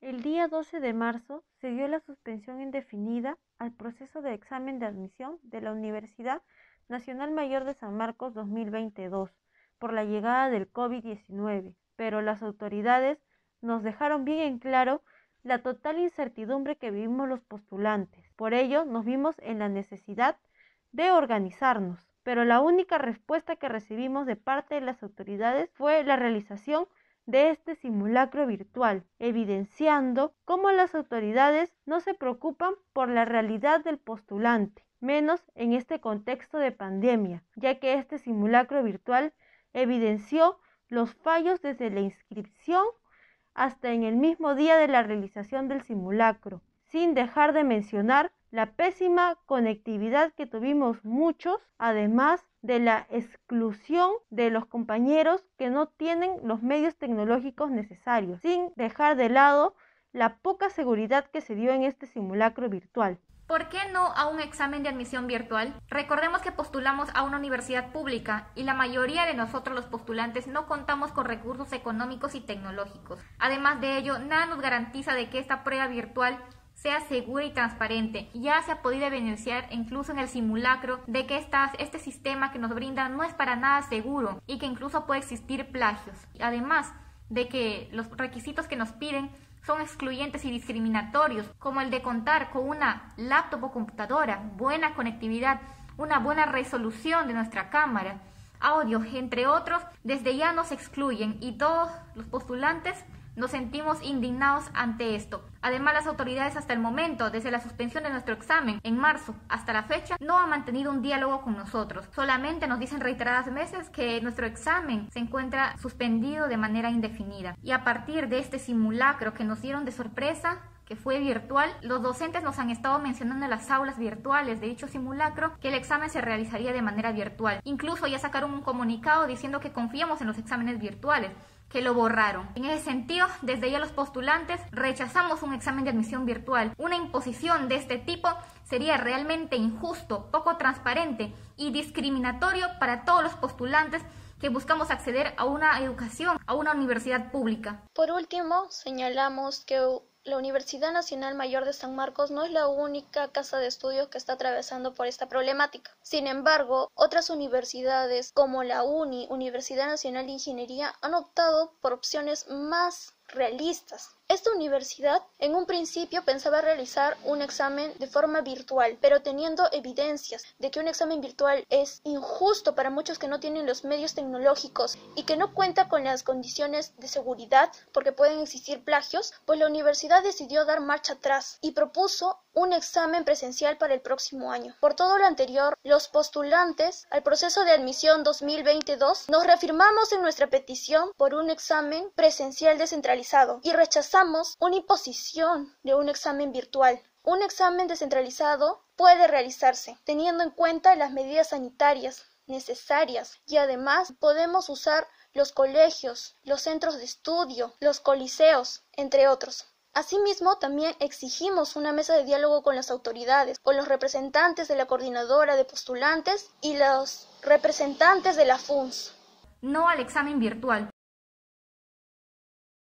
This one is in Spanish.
El día 12 de marzo se dio la suspensión indefinida al proceso de examen de admisión de la Universidad Nacional Mayor de San Marcos 2022 por la llegada del COVID-19, pero las autoridades nos dejaron bien en claro la total incertidumbre que vivimos los postulantes. Por ello, nos vimos en la necesidad de organizarnos, pero la única respuesta que recibimos de parte de las autoridades fue la realización de este simulacro virtual, evidenciando cómo las autoridades no se preocupan por la realidad del postulante, menos en este contexto de pandemia, ya que este simulacro virtual evidenció los fallos desde la inscripción hasta en el mismo día de la realización del simulacro, sin dejar de mencionar la pésima conectividad que tuvimos muchos, además de la exclusión de los compañeros que no tienen los medios tecnológicos necesarios, sin dejar de lado la poca seguridad que se dio en este simulacro virtual. ¿Por qué no a un examen de admisión virtual? Recordemos que postulamos a una universidad pública y la mayoría de nosotros los postulantes no contamos con recursos económicos y tecnológicos. Además de ello, nada nos garantiza de que esta prueba virtual sea segura y transparente. Ya se ha podido evidenciar incluso en el simulacro de que este sistema que nos brinda no es para nada seguro y que incluso puede existir plagios. Además de que los requisitos que nos piden son excluyentes y discriminatorios, como el de contar con una laptop o computadora, buena conectividad, una buena resolución de nuestra cámara, audio, entre otros, desde ya nos excluyen y todos los postulantes nos sentimos indignados ante esto. Además, las autoridades hasta el momento, desde la suspensión de nuestro examen en marzo hasta la fecha, no han mantenido un diálogo con nosotros. Solamente nos dicen reiteradas veces que nuestro examen se encuentra suspendido de manera indefinida. Y a partir de este simulacro que nos dieron de sorpresa, que fue virtual, los docentes nos han estado mencionando en las aulas virtuales de dicho simulacro que el examen se realizaría de manera virtual. Incluso ya sacaron un comunicado diciendo que confiamos en los exámenes virtuales que lo borraron. En ese sentido, desde ya los postulantes rechazamos un examen de admisión virtual. Una imposición de este tipo sería realmente injusto, poco transparente y discriminatorio para todos los postulantes que buscamos acceder a una educación, a una universidad pública. Por último, señalamos que la Universidad Nacional Mayor de San Marcos no es la única casa de estudios que está atravesando por esta problemática. Sin embargo, otras universidades como la UNI, Universidad Nacional de Ingeniería, han optado por opciones más realistas esta universidad en un principio pensaba realizar un examen de forma virtual, pero teniendo evidencias de que un examen virtual es injusto para muchos que no tienen los medios tecnológicos y que no cuenta con las condiciones de seguridad porque pueden existir plagios, pues la universidad decidió dar marcha atrás y propuso un examen presencial para el próximo año. Por todo lo anterior, los postulantes al proceso de admisión 2022 nos reafirmamos en nuestra petición por un examen presencial descentralizado y rechazamos una imposición de un examen virtual. Un examen descentralizado puede realizarse teniendo en cuenta las medidas sanitarias necesarias y además podemos usar los colegios, los centros de estudio, los coliseos, entre otros. Asimismo, también exigimos una mesa de diálogo con las autoridades, con los representantes de la coordinadora de postulantes y los representantes de la FUNS. No al examen virtual.